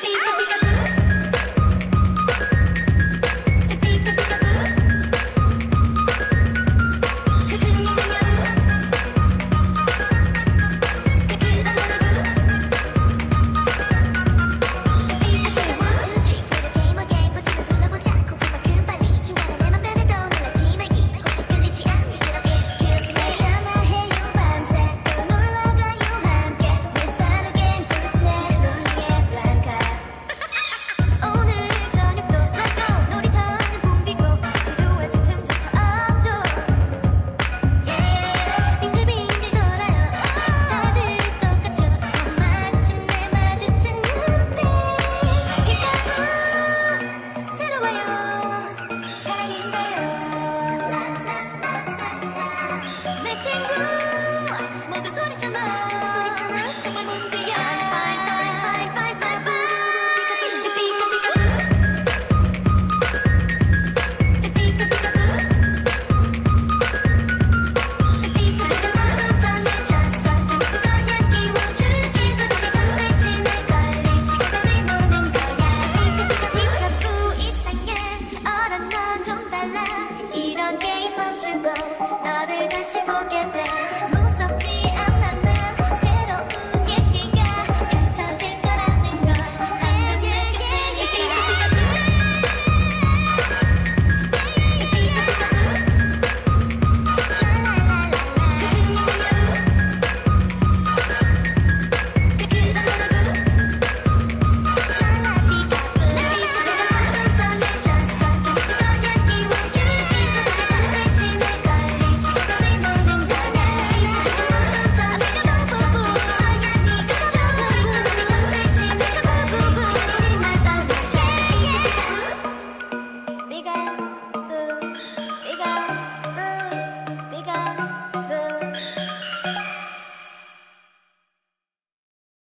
pica, pica. 달라. 이런 게임 멈추고 너를 다시 보게 돼.